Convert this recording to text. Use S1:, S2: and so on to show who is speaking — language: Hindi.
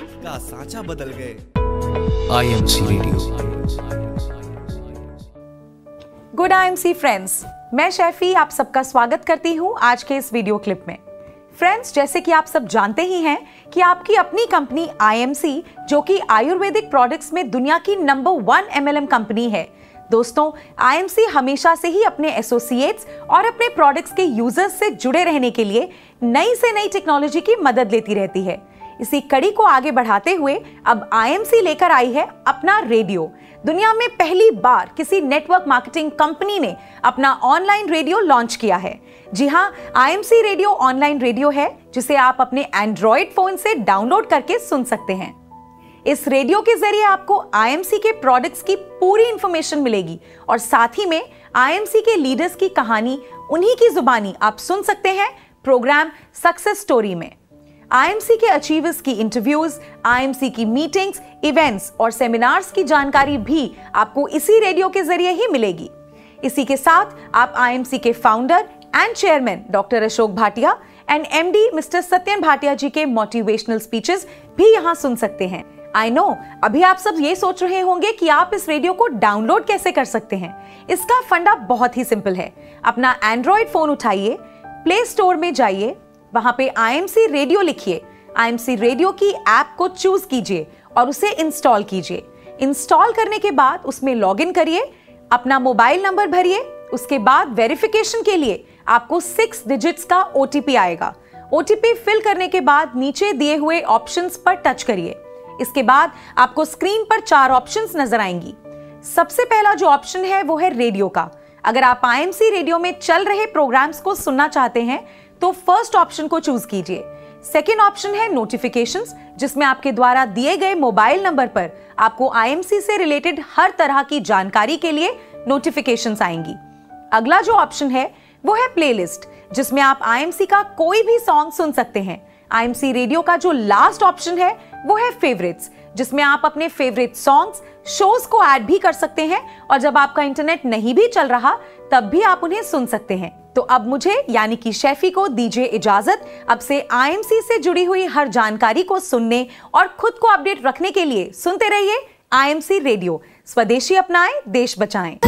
S1: सांचा बदल गए।
S2: I M C radio
S3: good I M C friends मैं शैफी आप सबका स्वागत करती हूँ आज के इस वीडियो क्लिप में। फ्रेंड्स जैसे कि आप सब जानते ही हैं कि आपकी अपनी कंपनी आईएमसी जो कि आयुर्वेदिक प्रोडक्ट्स में दुनिया की नंबर वन एमएलएम कंपनी है। दोस्तों आईएमसी हमेशा से ही अपने एसोसिएट्स और अपने प्रोडक्ट्स के यूज़र्स से जुड़े रहने के लिए नई से नई टेक्नोलॉजी की मदद लेती रहती है। इसी कड़ी को आगे बढ़ाते हुए अब आईएमसी लेकर आई है अपना रेडियो। दुनिया में पहली बार किसी नेटवर्क मार्केटिंग कंपनी ने अपना ऑनलाइन रेडियो लॉन्च किया है। जी हाँ आईएमसी रेडियो ऑनलाइन रेडियो है, जिसे आप अपने एंड्रॉयड फ़ोन से डाउनलोड करके सुन सकते हैं। इस रेडियो के ज़रिए आपको आईएमसी के प्रोडक्ट्स की पूरी इंफॉर्मेशन मिलेगी और साथ ही में आईएमसी के लीडर्स की कहानी, उन्हीं की जुबानी आप सुन सकते हैं प्रोग्राम सक्सेस स्टोरी में। आईएमसी के अचीवर्स की इंटरव्यूज़ आईएमसी की मीटिंग्स इवेंट्स और सेमिनार्स की जानकारी भी आपको इसी रेडियो के ज़रिए ही मिलेगी। इसी के साथ आप आईएमसी के founder and chairman doctor Ashok Bhatia and MD mister Satyan Bhatia ji के मोटिवेशनल स्पीचेस भी यहाँ सुन सकते हैं। आई नो अभी आप सब ये सोच रहे होंगे कि आप इस रेडियो को डाउनलोड कैसे कर सकते हैं। इसका फंडा बहुत ही सिंपल है। अपना एंड्रॉयड फ़ोन उठाइए प्ले स्टोर में जाइए वहाँ पे आईएमसी रेडियो लिखिए। आईएमसी रेडियो की ऐप को चूज़ कीजिए और उसे इंस्टॉल कीजिए। इंस्टॉल करने के बाद उसमें लॉग करिए, अपना मोबाइल नंबर भरिए, उसके बाद वेरिफिकेशन के लिए आपको सिक्स डिजिट्स का ओटीपी आएगा। ओटीपी फिल करने के बाद नीचे दिए हुए ऑप्शंस पर टच करिए। इसके बाद आपको स्क्रीन पर चार ऑप्शंस नज़र आएँगी। सबसे पहला जो ऑप्शन है वो है रेडियो का। अगर आप आईएमसी रेडियो में चल रहे प्रोग्राम्स को सुनना चाहते हैं तो फ़र्स्ट ऑप्शन को चूज़ कीजिए। सेकेंड ऑप्शन है नोटिफिकेशंस जिसमें आपके द्वारा दिए गए मोबाइल नंबर पर आपको आईएमसी से रिलेटेड हर तरह की जानकारी के लिए नोटिफिकेशन आएँगी। अगला जो ऑप्शन है, वो है प्लेलिस्ट जिसमें आप आईएमसी का कोई भी सॉन्ग सुन सकते हैं। आईएमसी रेडियो का जो लास्ट ऑप्शन है, वो है फेवरेट्स जिसमें आप अपने फेवरेट सॉन्ग्स शोज़ को ऐड भी कर सकते हैं और जब आपका इंटरनेट नहीं भी चल रहा, तब भी आप उन्हें सुन सकते हैं। तो अब मुझे, यानी कि शेफी को दीजिए इजाज़त। अब से आईएमसी से जुड़ी हुई हर जानकारी को सुनने और खुद को अपडेट रखने के लिए सुनते रहिए आईएमसी रेडियो स्वदेशी अपनाएँ, देश बचाएँ।